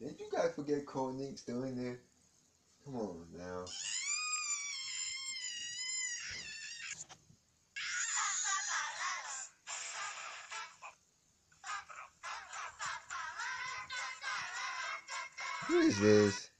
Didn't you guys forget Cold Neeks doing there? Come on now. Who is this?